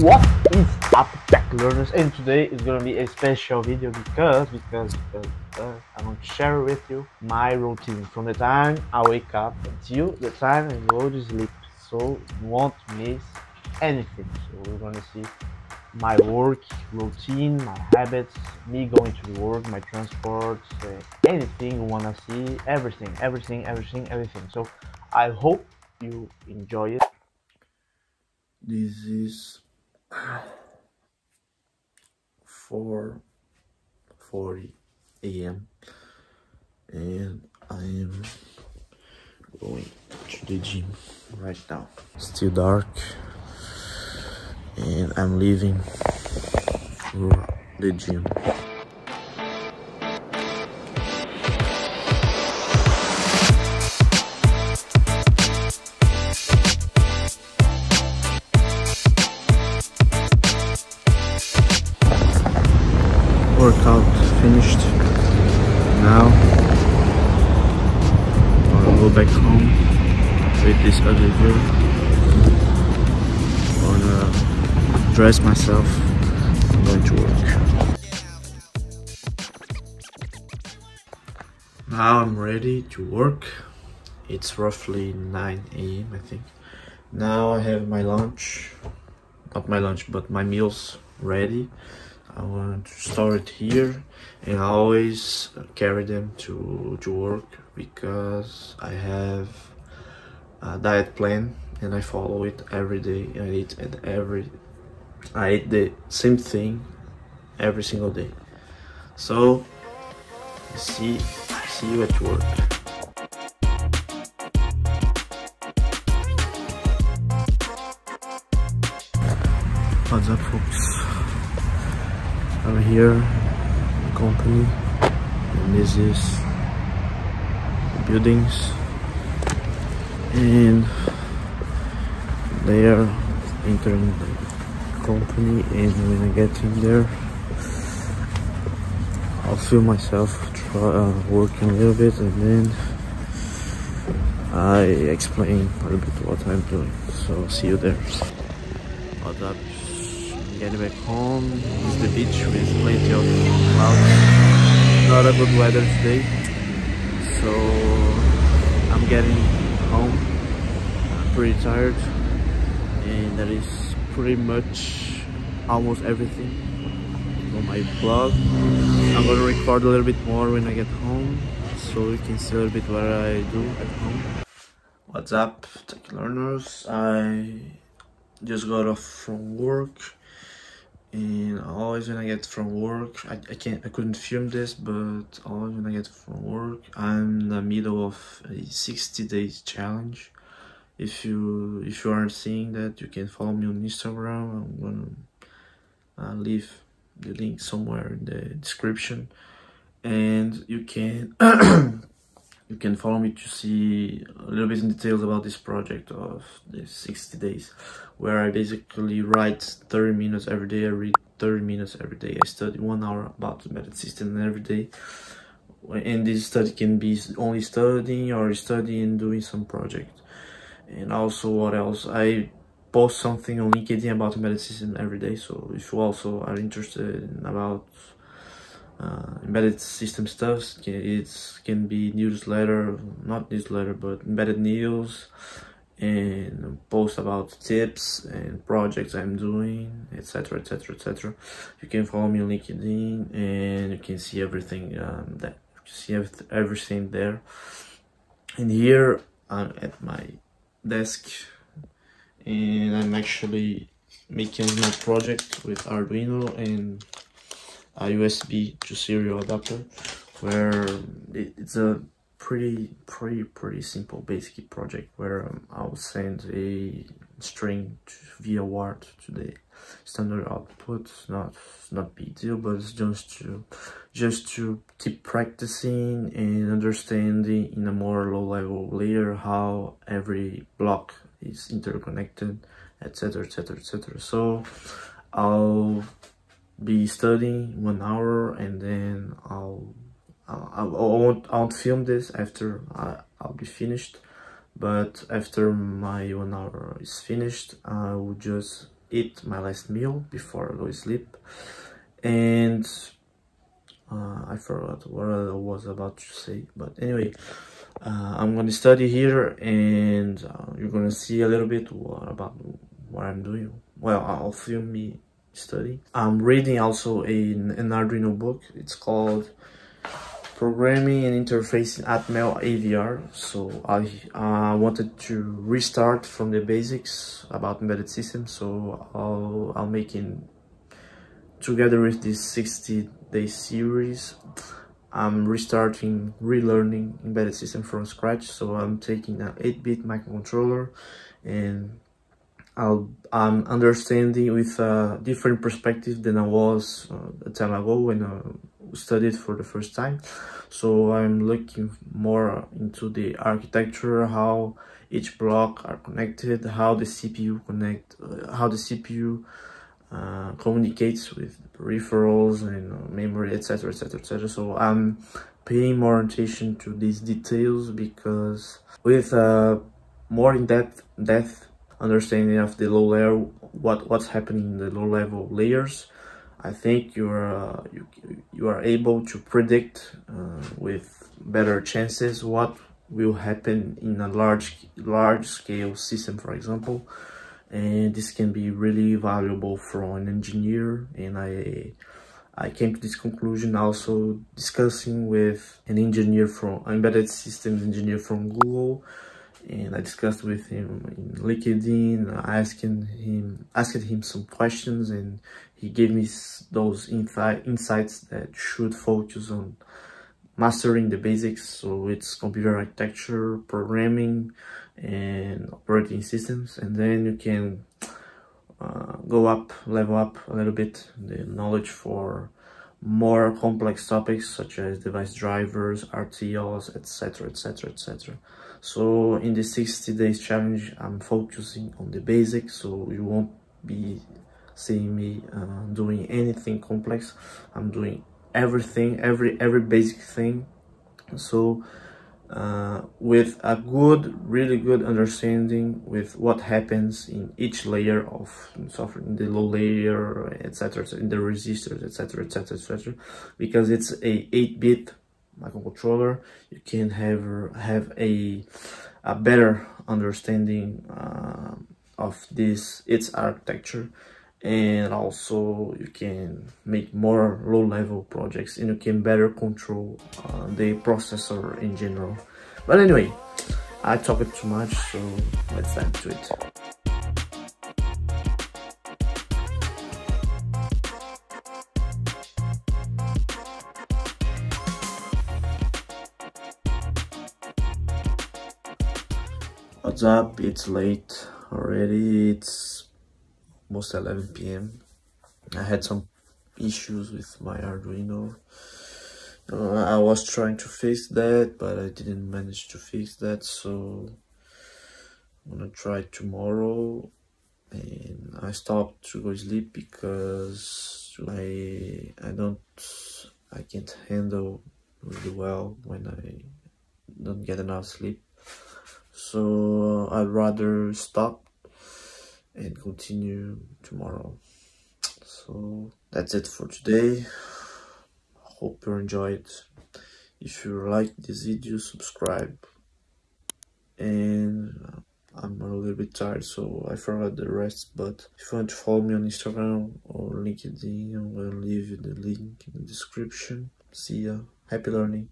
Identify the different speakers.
Speaker 1: what is up tech learners? And today is gonna be a special video because because because, because i want to share with you my routine. From the time i wake up until the time i go to sleep. So you won't miss anything. So we're gonna see my work routine my habits me going to work my transport uh, anything you wanna see everything everything everything everything. So i hope you enjoy it.
Speaker 2: This is 4:40 a.m. and I am going to the gym right now. Still dark and I'm leaving for the gym. Back home. With this ugly girl. Gonna uh, dress myself. I'm going to work. Now I'm ready to work. It's roughly 9 a.m. I think. Now I have my lunch. Not my lunch but my meals ready. I want to store it here and I always carry them to, to work because I have a diet plan and I follow it every day. I eat at every I eat the same thing every single day. So see see you at work. What's up folks? I'm here the company and this is buildings. And they are entering the company and when I get in there I'll feel myself try, uh, working a little bit and then I explain a little bit what I'm doing. So see you there. What's up? Getting back home. Is the beach with plenty of clouds. Not a good weather today. So I'm getting home. I'm pretty tired and that is pretty much almost everything on my blog I'm gonna record a little bit more when I get home so you can see a little bit what I do at home. What's up tech learners? I just got off from work and always when I get from work I, I can't I couldn't film this but always when I get from work I'm in the middle of a 60 days challenge. If you if you aren't seeing that you can follow me on Instagram. I'm gonna uh, leave the link somewhere in the description. And you can you can follow me to see a little bit in details about this project of the 60 days where I basically write 30 minutes every day I read 30 minutes every day I study one hour about the embedded system every day. And this study can be only studying or studying doing some project. And also what else I post something on LinkedIn about embedded system every day so if you also are interested in about uh, embedded system stuff. It can be newsletter, not newsletter, but embedded news and post about tips and projects I'm doing, etc, etc, etc. You can follow me on LinkedIn and you can see everything um, that see everything there. And here I'm at my desk and I'm actually making my project with Arduino and a USB to serial adapter where it's a pretty pretty pretty simple basic project where um, I'll send a string to, via UART to the standard output. Not not big deal but it's just to just to keep practicing and understanding in a more low level layer how every block is interconnected etc etc etc so I'll be studying one hour and then I'll I'll, I won't, I won't film this after I, I'll be finished but after my one hour is finished I will just eat my last meal before I go to sleep. And uh, I forgot what I was about to say, but anyway, uh, I'm gonna study here and uh, you're gonna see a little bit what, about what I'm doing. Well, I'll film me study. I'm reading also a, an Arduino book. It's called Programming and Interfacing Atmel AVR. So I uh, wanted to restart from the basics about embedded systems. So I'll, I'll make in together with this 60 day series I'm restarting, relearning embedded system from scratch. So I'm taking an 8-bit microcontroller and I'll, I'm understanding with a different perspective than I was uh, a time ago when I studied for the first time. So I'm looking more into the architecture, how each block are connected, how the CPU connect, uh, how the CPU uh, communicates with peripherals and uh, memory, etc, etc, etc. So I'm paying more attention to these details because with uh, more in-depth depth understanding of the low layer, what what's happening in the low level layers, I think you're uh, you you are able to predict uh, with better chances what will happen in a large large scale system, for example. And this can be really valuable for an engineer. And I I came to this conclusion also discussing with an engineer from embedded systems engineer from Google and I discussed with him in LinkedIn asking him asked him some questions and he gave me those insight, insights that should focus on mastering the basics. So it's computer architecture programming and operating systems. And then you can uh, go up level up a little bit the knowledge for more complex topics such as device drivers RTOS, etc etc etc so in the 60 days challenge i'm focusing on the basics so you won't be seeing me uh, doing anything complex. I'm doing everything every every basic thing. So uh, with a good, really good understanding with what happens in each layer of software, in the low layer, etc., in the resistors, etc., etc., etc. Because it's a 8-bit microcontroller, you can have have a a better understanding uh, of this its architecture and also you can make more low-level projects and you can better control uh, the processor in general but anyway i talked too much so let's dive into it What's up? It's late already. It's almost 11 p.m. I had some issues with my Arduino. I was trying to fix that, but I didn't manage to fix that, so I'm gonna try tomorrow. And I stopped to go sleep because I I don't I can't handle really well when I don't get enough sleep. So I'd rather stop and continue tomorrow. So that's it for today. Hope you enjoyed. If you like this video subscribe. And I'm a little bit tired so I forgot the rest but if you want to follow me on Instagram or LinkedIn I'm gonna leave the link in the description. See ya. Happy learning